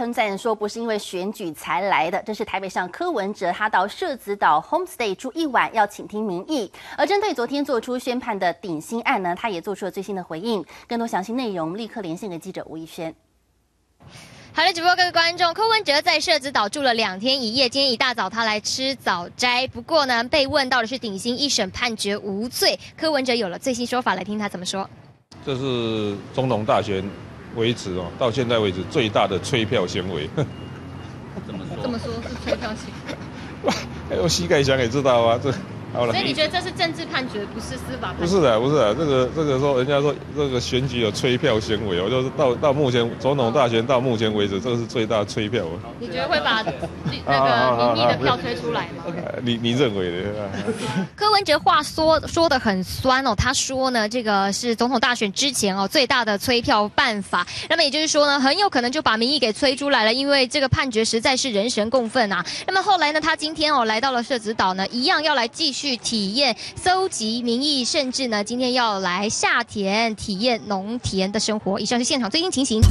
称赞说不是因为选举才来的，这是台北上柯文哲他到社子岛 homestay 住一晚，要倾听民意。而针对昨天做出宣判的顶新案呢，他也做出了最新的回应。更多详细内容，立刻连线给记者吴一轩。好的，直播各位观众，柯文哲在社子岛住了两天一夜，今天一大早他来吃早斋。不过呢，被问到的是顶新一审判决无罪，柯文哲有了最新说法，来听他怎么说。这是中农大学为止哦，到现在为止最大的催票行为。怎么说？怎么说是催票行为？我膝盖想也知道啊，这。所以你觉得这是政治判决，不是司法判决？不是的，不是的，这个这个说，人家说这个选举有催票行为，我就是到到目前总统大选到目前为止，这个是最大催票。你觉得会把 那个民意的票推出来吗？你你认为的？柯文哲话说说的很酸哦，他说呢，这个是总统大选之前哦最大的催票办法，那么也就是说呢，很有可能就把民意给催出来了，因为这个判决实在是人神共愤啊。那么后来呢，他今天哦来到了社子岛呢，一样要来继续。去体验、搜集民意，甚至呢，今天要来下田体验农田的生活。以上是现场最新情形。